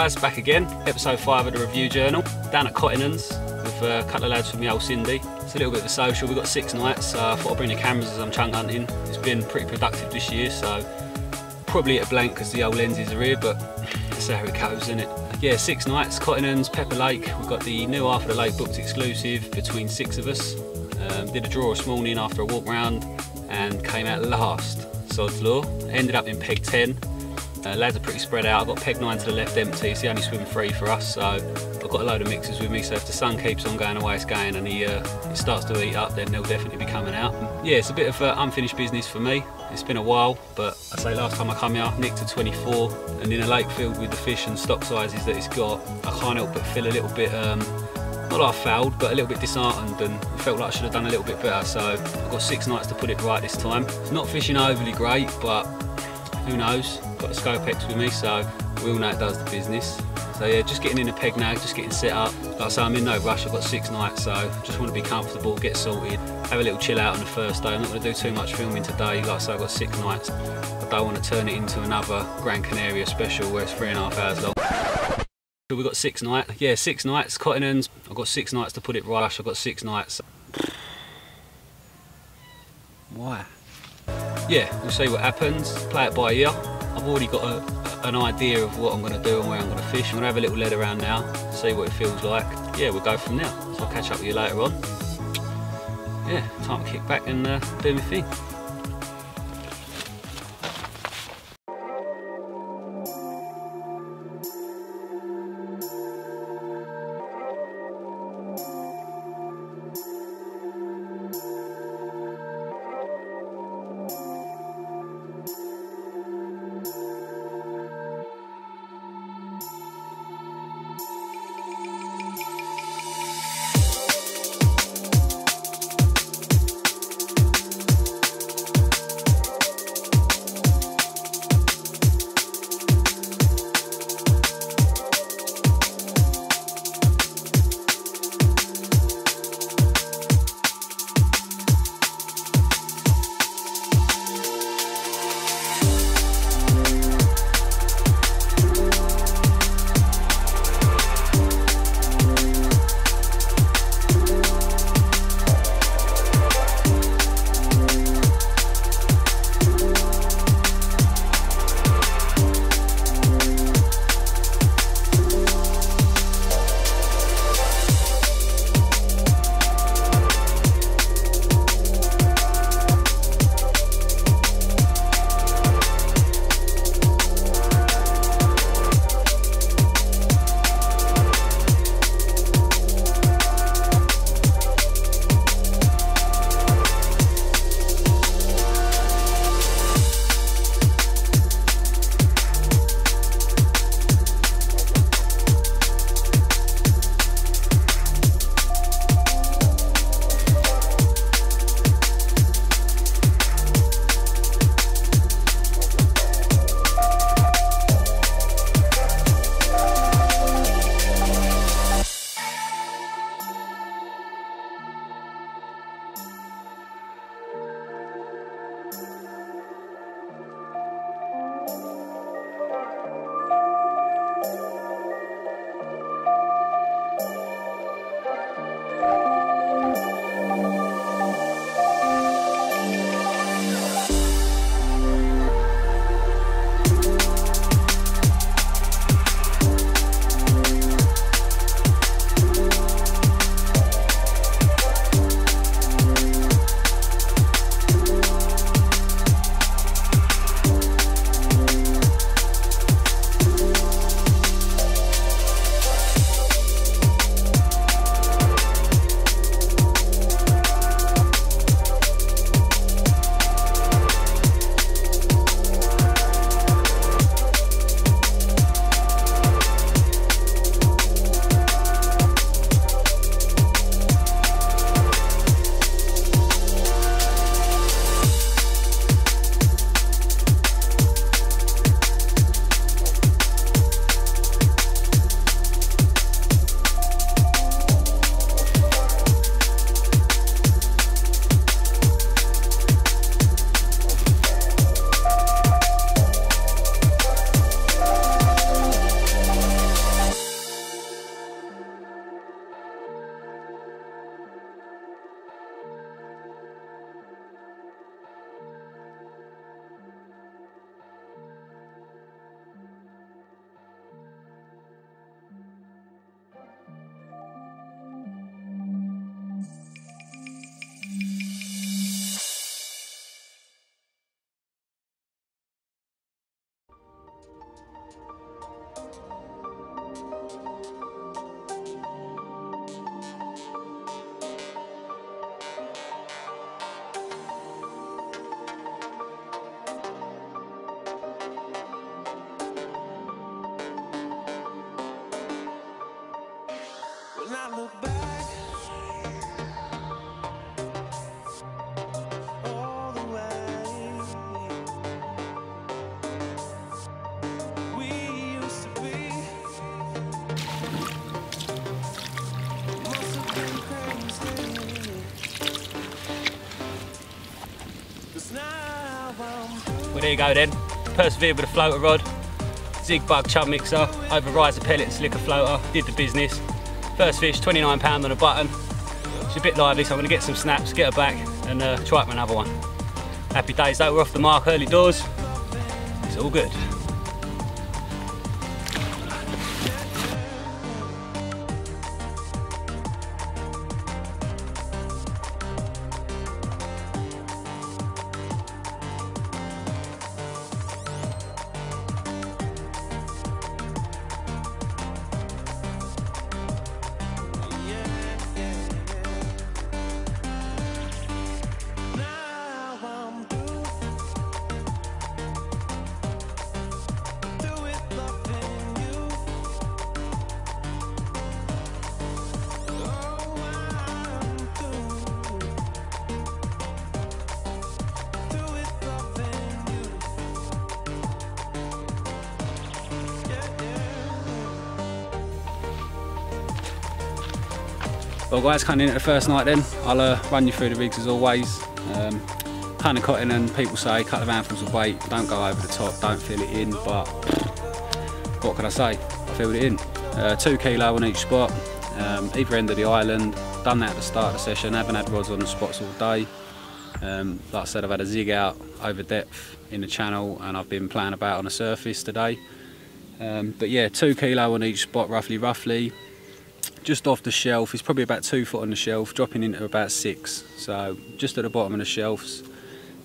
guys, back again. Episode 5 of the Review Journal. Down at Cottington's with a couple of lads from the old Cindy. It's a little bit of a social, we've got six nights, so I thought I'd bring the cameras as I'm chunk hunting. It's been pretty productive this year, so probably at a blank because the old lenses are here, but that's how it goes, isn't it? Yeah, six nights, Cottington's, Pepper Lake. We've got the new half of the lake booked exclusive between six of us. Um, did a draw this morning after a walk round and came out last, sod's law. Ended up in peg 10. Uh, lads are pretty spread out. I've got peg 9 to the left empty, it's the only swim free for us, so I've got a load of mixers with me, so if the sun keeps on going away, way it's going and he, uh, it starts to heat up, then they'll definitely be coming out. Yeah, it's a bit of uh, unfinished business for me. It's been a while, but I say last time I come here, nicked a 24, and in a lake filled with the fish and stock sizes that it's got, I can't help but feel a little bit um, not like I failed, but a little bit disheartened and felt like I should have done a little bit better. So I've got six nights to put it right this time. It's not fishing overly great, but who knows? Got a Scopex with me, so we all know it does the business. So yeah, just getting in a peg now, just getting set up. Like I say, I'm in no rush, I've got six nights, so just want to be comfortable, get sorted, have a little chill out on the first day. I'm not going to do too much filming today, like I say, I've got six nights. I don't want to turn it into another Gran Canaria special where it's three and a half hours long. So we've got six nights. Yeah, six nights. Cottington's. I've got six nights to put it right. I've got six nights. Why? Yeah, we'll see what happens. Play it by ear. I've already got a, an idea of what I'm going to do and where I'm going to fish. I'm going to have a little lead around now, see what it feels like. Yeah, we'll go from there. So I'll catch up with you later on. Yeah, time to kick back and uh, do my thing. There you go then. Persevered with a floater rod, Zig Bug chub mixer, over riser pellet and slicker floater, did the business. First fish, 29 pound on a button. She's a bit lively, so I'm gonna get some snaps, get her back, and uh, try for another one. Happy days though, we're off the mark early doors. It's all good. Well guys, coming in at the first night then, I'll uh, run you through the rigs as always. Um, kind of cutting and people say cut the handfuls of weight, don't go over the top, don't fill it in, but what can I say, I filled it in. Uh, two kilo on each spot, um, either end of the island, done that at the start of the session, haven't had rods on the spots all day. Um, like I said, I've had a zig out over depth in the channel and I've been playing about on the surface today. Um, but yeah, two kilo on each spot roughly, roughly just off the shelf. It's probably about two foot on the shelf, dropping into about six. So just at the bottom of the shelves.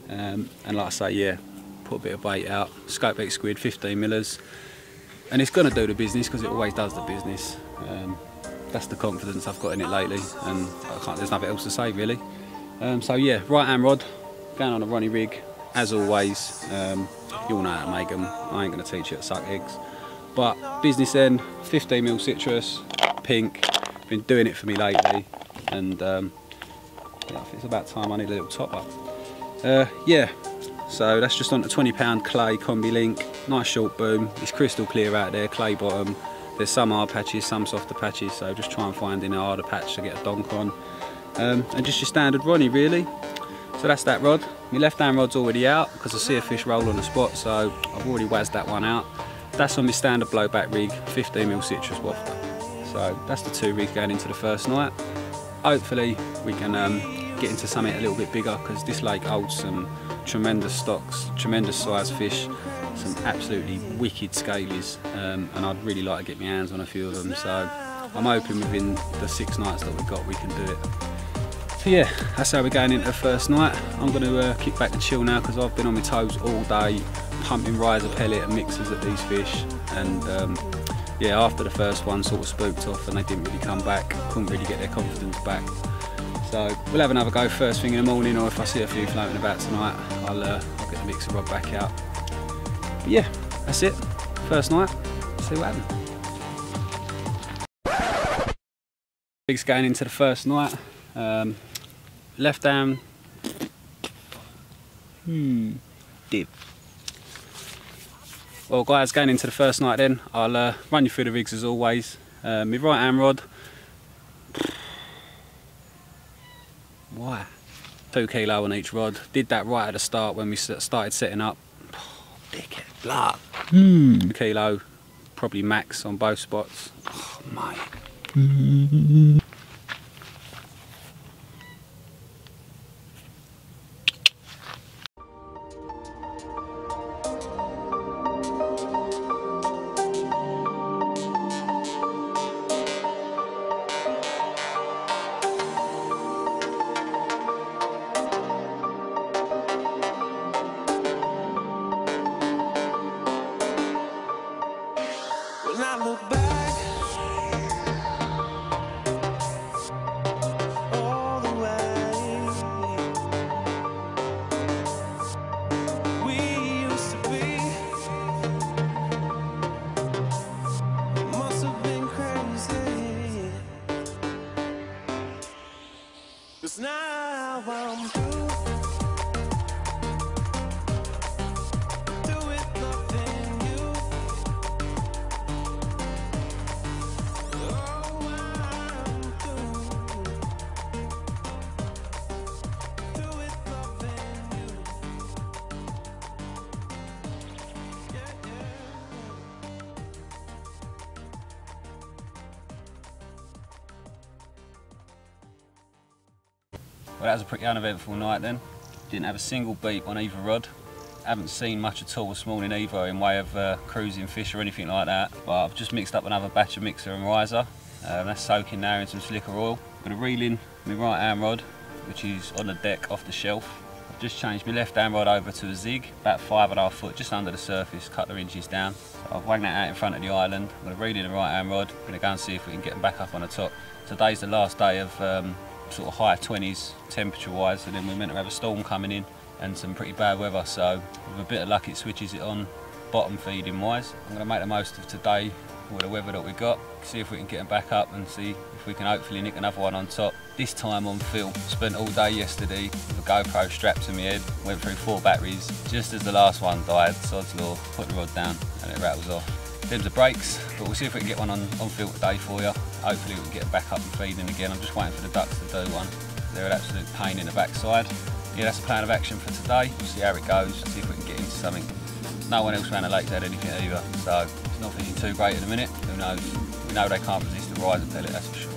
Um, and like I say, yeah, put a bit of bait out. Scopex squid, 15 millers. And it's going to do the business because it always does the business. Um, that's the confidence I've got in it lately. And there's nothing else to say really. Um, so yeah, right hand rod, going on a Ronnie rig. As always, um, you all know how to make them. I ain't going to teach you how to suck eggs. But business end, 15 mil citrus, pink. Been doing it for me lately, and um, yeah, it's about time I need a little top up. Uh, yeah, so that's just on a 20 pound clay combi link. Nice short boom. It's crystal clear out there, clay bottom. There's some hard patches, some softer patches, so just try and find in a harder patch to get a donk on. Um, and just your standard Ronnie really. So that's that rod. My left hand rod's already out because I see a fish roll on the spot, so I've already wazzed that one out. That's on my standard blowback rig, 15mm citrus wafter. So that's the two rigs going into the first night. Hopefully we can um, get into something a little bit bigger because this lake holds some tremendous stocks, tremendous size fish, some absolutely wicked scalies um, and I'd really like to get my hands on a few of them. So I'm hoping within the six nights that we've got we can do it. So yeah, that's how we're going into the first night. I'm going to uh, kick back and chill now because I've been on my toes all day pumping riser pellet and mixers at these fish and um, yeah, after the first one sort of spooked off and they didn't really come back, couldn't really get their confidence back. So we'll have another go first thing in the morning or if I see a few floating about tonight, I'll, uh, I'll get the mixer rod back out. But yeah, that's it. First night, see what happens. Big's going into the first night. Um, left down. Hmm. Dip. Well guys, going into the first night then, I'll uh, run you through the rigs as always. Uh, my right hand rod, why? Two kilo on each rod. Did that right at the start when we started setting up. Big blood. Mm. Kilo, probably max on both spots. Oh, mate. Mm. was uneventful night then. Didn't have a single beat on either rod. Haven't seen much at all this morning either in way of uh, cruising fish or anything like that. But I've just mixed up another batch of mixer and riser. Um, that's soaking now in some slicker oil. I'm gonna reel in my right hand rod, which is on the deck off the shelf. I've just changed my left hand rod over to a zig, about five and a half foot, just under the surface, a couple of inches down. So I've wagged that out in front of the island. I'm gonna reel in the right hand rod. I'm gonna go and see if we can get them back up on the top. Today's the last day of um, sort of high 20s temperature wise and then we're meant to have a storm coming in and some pretty bad weather so with a bit of luck it switches it on bottom feeding wise. I'm going to make the most of today with the weather that we've got, see if we can get them back up and see if we can hopefully nick another one on top. This time on film. Spent all day yesterday with a GoPro strapped to my head, went through four batteries. Just as the last one died, sod's law, put the rod down and it rattles off. Them's of brakes, but we'll see if we can get one on, on film today for you. Hopefully we can get back up and feeding again. I'm just waiting for the ducks to do one. They're an absolute pain in the backside. Yeah, that's the plan of action for today. We'll see how it goes, see if we can get into something. No one else around the lake's had anything either, so it's not feeling too great at the minute. Who knows? We know they can't resist the riser pellet, that's for sure.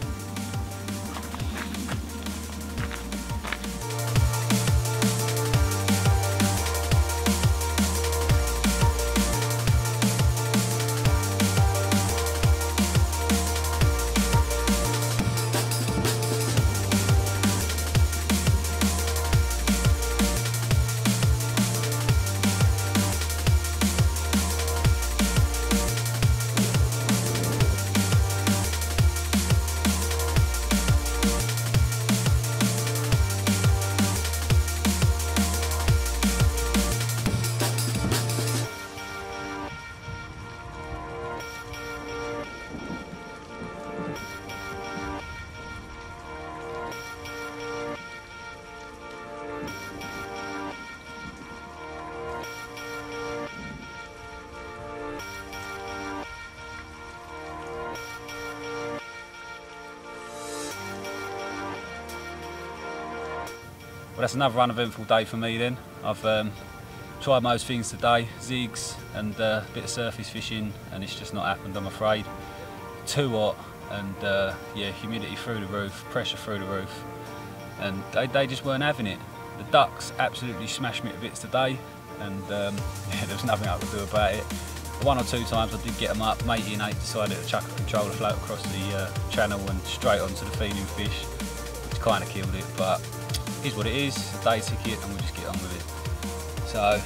That's another uneventful day for me then. I've um, tried most things today, zigs and uh, a bit of surface fishing, and it's just not happened, I'm afraid. Too hot, and uh, yeah, humidity through the roof, pressure through the roof, and they, they just weren't having it. The ducks absolutely smashed me to bits today, and um, yeah, there's nothing I could do about it. One or two times I did get them up, matey and eight decided to chuck a controller float across the uh, channel and straight onto the feeding fish, which kind of killed it, but is what it is, a day ticket and we'll just get on with it. So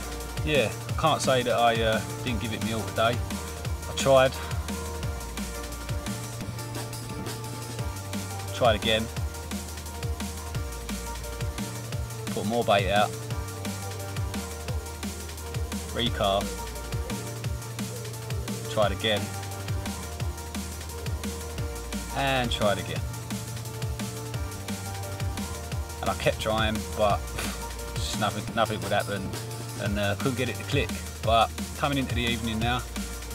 yeah, I can't say that I uh, didn't give it me all today. I tried. Tried again. Put more bait out. Recast. Tried again. And tried again and I kept trying but just nothing, nothing would happen. And uh, couldn't get it to click. But coming into the evening now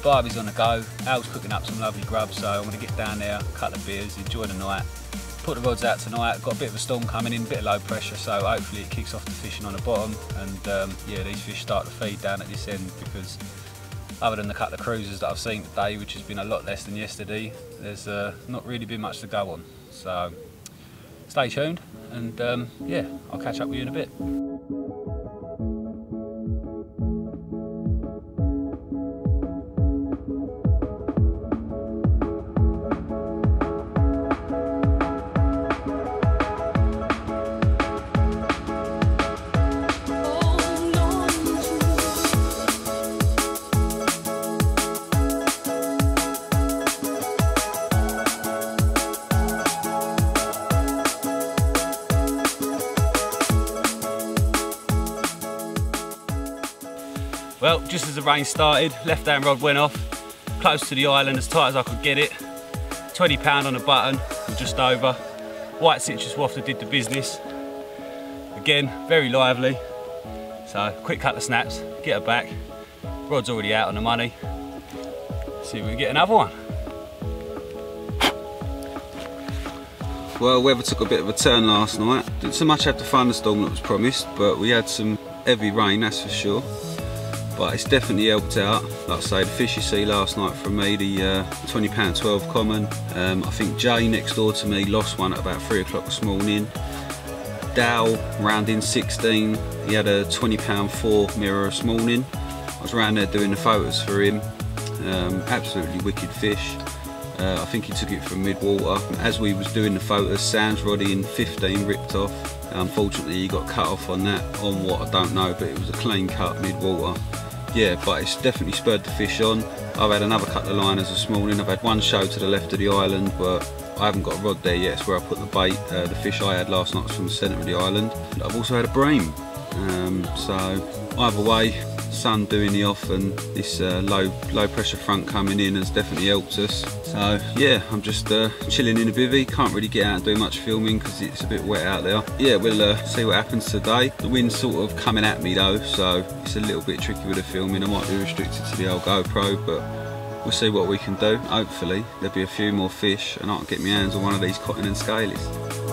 Barbie's on the go, Al's cooking up some lovely grub so I'm to get down there, cut the beers, enjoy the night. Put the rods out tonight, got a bit of a storm coming in, bit of low pressure so hopefully it kicks off the fishing on the bottom. And um, yeah these fish start to feed down at this end because other than the couple of cruises that I've seen today which has been a lot less than yesterday there's uh, not really been much to go on. So stay tuned and um, yeah, I'll catch up with you in a bit. Just as the rain started, left hand rod went off, close to the island as tight as I could get it. 20 pound on the button, just over. White citrus wafter did the business. Again, very lively. So, quick couple of snaps, get her back. Rod's already out on the money. See if we can get another one. Well, weather took a bit of a turn last night. Didn't so much have the thunderstorm that was promised, but we had some heavy rain, that's for sure but it's definitely helped out. Like I say, the fish you see last night from me, the uh, £20 12 common. Um, I think Jay next door to me lost one at about 3 o'clock this morning. Dow rounding 16. He had a 20 pound four mirror this morning. I was around there doing the photos for him. Um, absolutely wicked fish. Uh, I think he took it from mid-water. As we was doing the photos, Sam's Roddy in 15 ripped off. Unfortunately, he got cut off on that, on what I don't know, but it was a clean cut mid-water. Yeah, but it's definitely spurred the fish on. I've had another couple of liners this morning. I've had one show to the left of the island, but I haven't got a rod there yet. It's where I put the bait. Uh, the fish I had last night was from the centre of the island. I've also had a bream. Um, so either way, sun doing the off and this uh, low low pressure front coming in has definitely helped us. So yeah, I'm just uh, chilling in a bivvy. Can't really get out and do much filming because it's a bit wet out there. Yeah, we'll uh, see what happens today. The wind's sort of coming at me though, so it's a little bit tricky with the filming. I might be restricted to the old GoPro, but we'll see what we can do. Hopefully there'll be a few more fish and I'll get my hands on one of these Cottington scalies.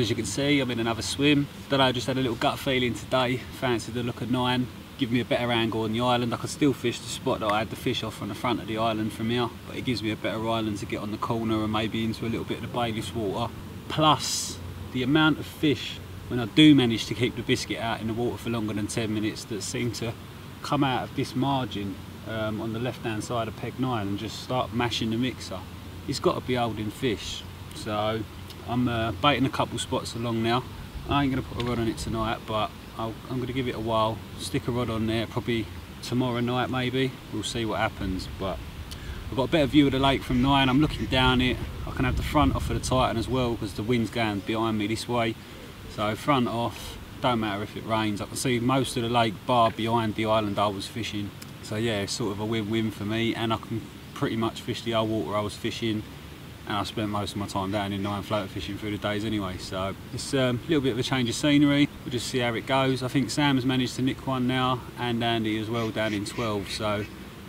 As you can see, I'm in another swim. Don't I just had a little gut feeling today. Fancied the look of nine. Give me a better angle on the island. I could still fish the spot that I had the fish off from the front of the island from here, but it gives me a better island to get on the corner and maybe into a little bit of the bailiff's water. Plus, the amount of fish when I do manage to keep the biscuit out in the water for longer than 10 minutes that seem to come out of this margin um, on the left hand side of peg 9 and just start mashing the mixer. It's got to be holding fish. So I'm uh, baiting a couple spots along now. I ain't going to put a rod on it tonight but i am going to give it a while, stick a rod on there probably tomorrow night maybe. We'll see what happens but I've got a better view of the lake from 9. I'm looking down it. I can have the front off of the Titan as well because the wind's going behind me this way. So front off, don't matter if it rains. I can see most of the lake bar behind the island I was fishing. So yeah, it's sort of a win-win for me and I can pretty much fish the old water I was fishing and I spent most of my time down in nine floater fishing through the days anyway so it's um, a little bit of a change of scenery we'll just see how it goes I think Sam's managed to nick one now and Andy as well down in 12 so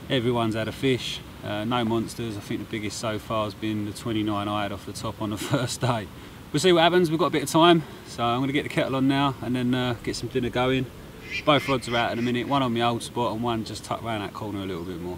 everyone's had a fish uh, no monsters I think the biggest so far has been the 29 I had off the top on the first day we'll see what happens. We've got a bit of time, so I'm going to get the kettle on now and then uh, get some dinner going. Both rods are out in a minute, one on the old spot and one just tucked around that corner a little bit more.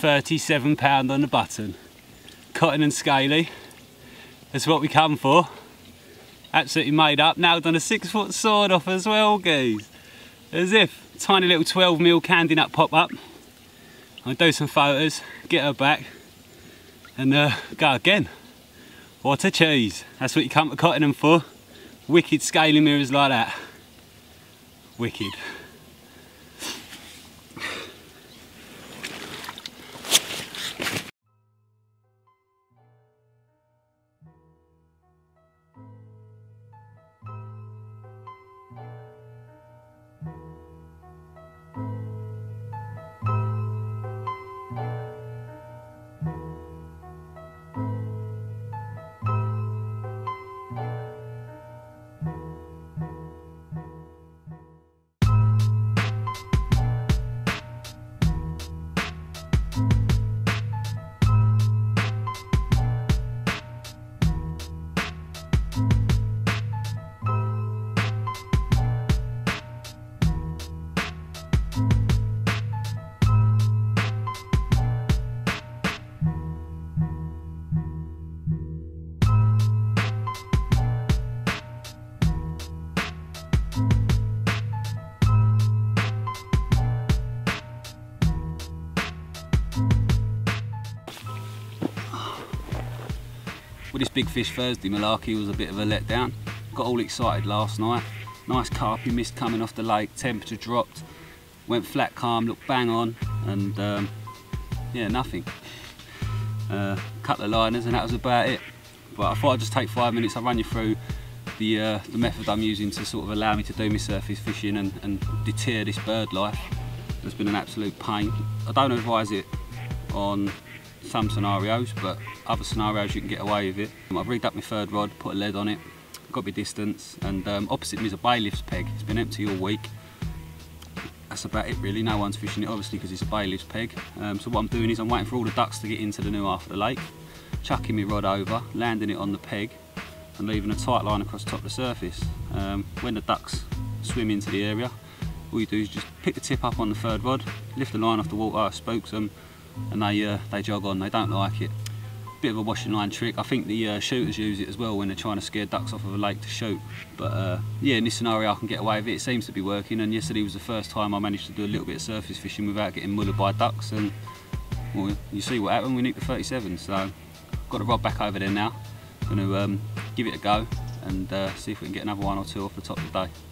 37 pound on the button. Cotton and scaly. That's what we come for. Absolutely made up. Now done a six foot sword off as well, guys. As if. Tiny little 12 mil candy nut pop up. I'll do some photos, get her back, and uh, go again. What a cheese. That's what you come to Cottington for. Wicked scaling mirrors like that. Wicked. Big fish Thursday malarkey was a bit of a letdown. Got all excited last night. Nice carp carpy mist coming off the lake, temperature dropped, went flat calm, looked bang on, and um, yeah, nothing. Uh, couple of liners and that was about it. But I thought I'd just take five minutes, I'll run you through the, uh, the method I'm using to sort of allow me to do my surface fishing and, and deter this bird life. It's been an absolute pain. I don't advise it on some scenarios, but other scenarios you can get away with it. I've rigged up my third rod, put a lead on it, got my distance, and um, opposite me is a bailiff's peg. It's been empty all week. That's about it really, no one's fishing it obviously because it's a bailiff's peg. Um, so what I'm doing is I'm waiting for all the ducks to get into the new half of the lake, chucking my rod over, landing it on the peg, and leaving a tight line across the top of the surface. Um, when the ducks swim into the area, all you do is just pick the tip up on the third rod, lift the line off the water, spokes them, and they uh, they jog on. They don't like it. Bit of a washing line trick. I think the uh, shooters use it as well when they're trying to scare ducks off of a lake to shoot. But uh, yeah, in this scenario I can get away with it. It seems to be working. And yesterday was the first time I managed to do a little bit of surface fishing without getting mullered by ducks. And well, you see what happened. We nicked the 37. So got the rod back over there now. Going to um, give it a go and uh, see if we can get another one or two off the top of the day.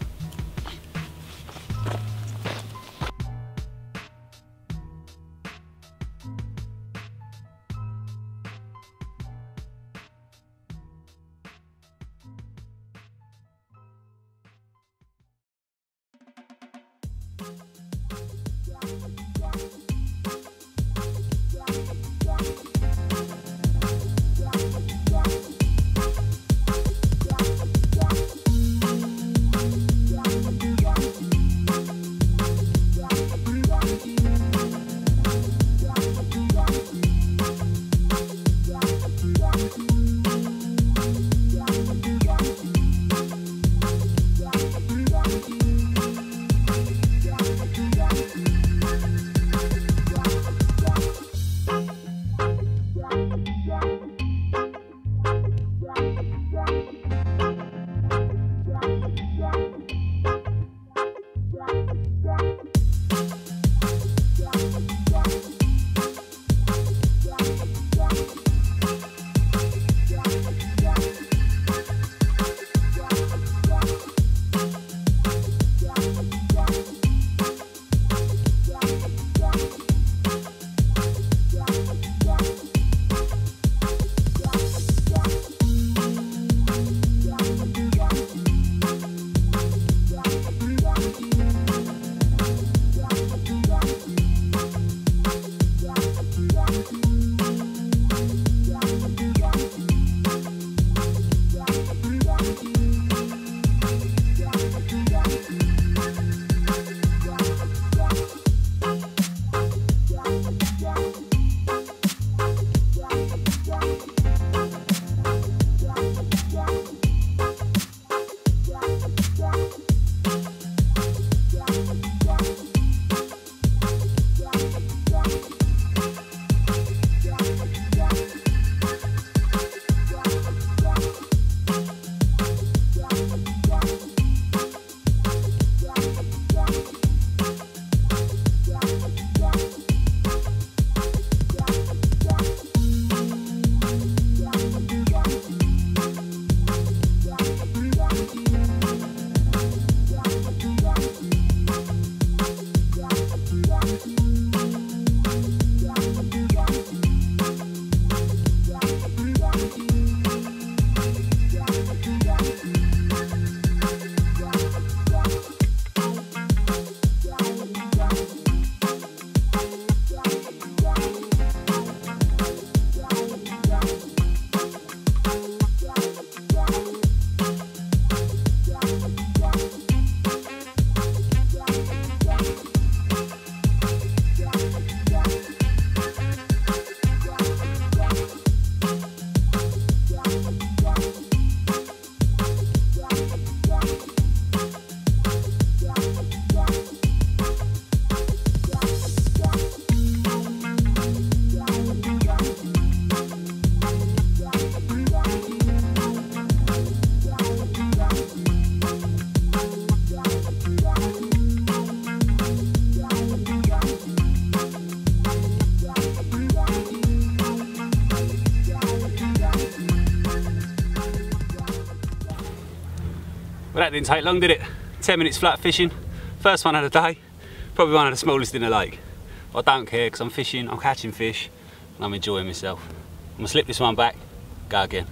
That didn't take long, did it? 10 minutes flat fishing. First one of the day. Probably one of the smallest in the lake. I don't care because I'm fishing, I'm catching fish, and I'm enjoying myself. I'm gonna slip this one back, go again.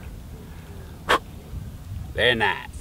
Very nice.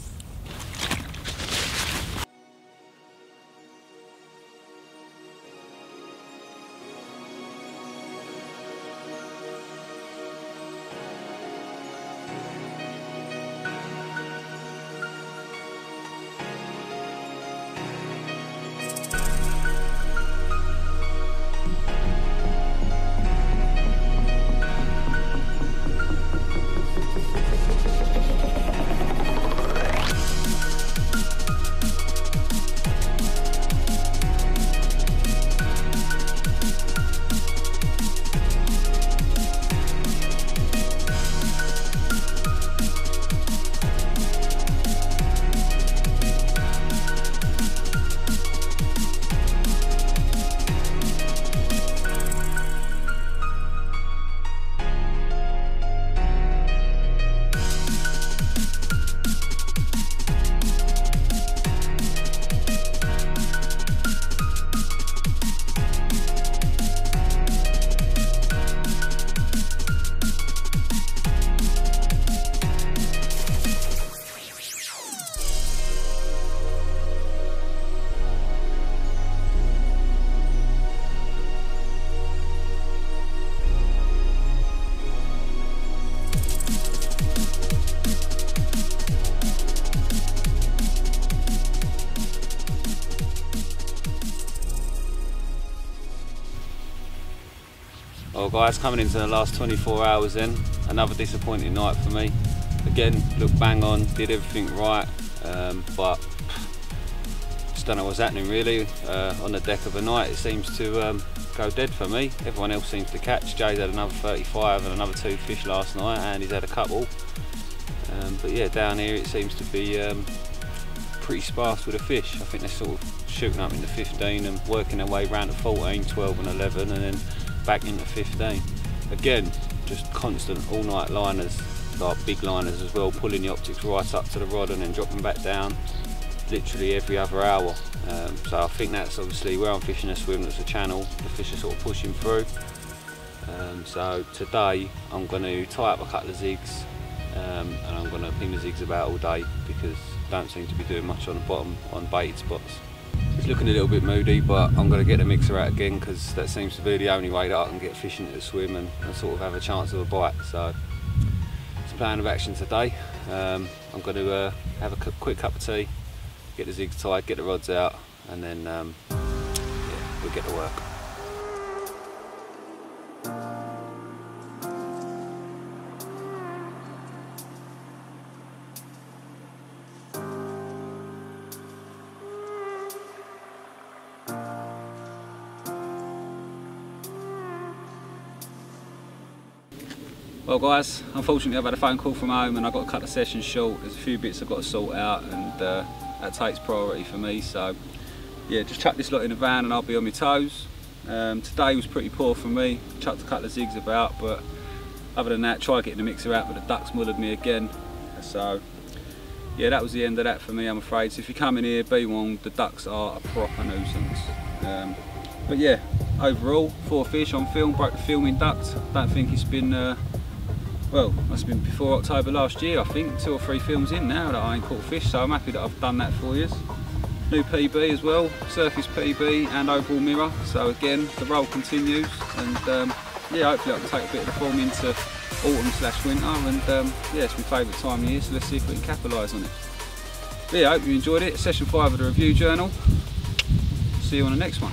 Well guys, coming into the last 24 hours then, another disappointing night for me. Again, looked bang on, did everything right, um, but just don't know what's happening really. Uh, on the deck of a night it seems to um, go dead for me. Everyone else seems to catch. Jay's had another 35 and another two fish last night and he's had a couple. Um, but yeah, down here it seems to be um, pretty sparse with the fish. I think they're sort of shooting up into 15 and working their way round to 14, 12 and 11 and then back into 15. Again, just constant all night liners, like big liners as well, pulling the optics right up to the rod and then dropping back down literally every other hour. Um, so I think that's obviously where I'm fishing a swim, that's a channel, the fish are sort of pushing through. Um, so today I'm going to tie up a couple of zigs um, and I'm going to ping the zigs about all day because I don't seem to be doing much on the bottom on baited spots. It's looking a little bit moody, but I'm going to get the mixer out again because that seems to be the only way that I can get fish into the swim and, and sort of have a chance of a bite. So it's a plan of action today. Um, I'm going to uh, have a quick cup of tea, get the zigs tied, get the rods out, and then um, yeah, we'll get to work. Well guys, unfortunately I've had a phone call from home and I've got to cut the session short. There's a few bits I've got to sort out and uh, that takes priority for me. So yeah, just chuck this lot in the van and I'll be on my toes. Um, today was pretty poor for me. Chucked a couple of zigs about, but other than that, tried getting the mixer out, but the ducks mullered me again. So yeah, that was the end of that for me, I'm afraid. So if you come in here, be warned, the ducks are a proper nuisance. Um, but yeah, overall, four fish on film, broke the filming duct. Don't think it's been uh, well, must have been before October last year, I think, two or three films in now that I ain't caught fish, so I'm happy that I've done that for you. New PB as well, surface PB and overall mirror, so again, the roll continues, and um, yeah, hopefully I can take a bit of the form into autumn slash winter, and um, yeah, it's my favourite time of year, so let's see if we can capitalise on it. But yeah, I hope you enjoyed it, session 5 of the review journal, see you on the next one.